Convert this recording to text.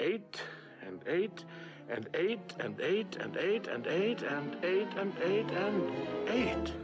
eight and eight and eight and eight and eight and eight and eight and eight and eight.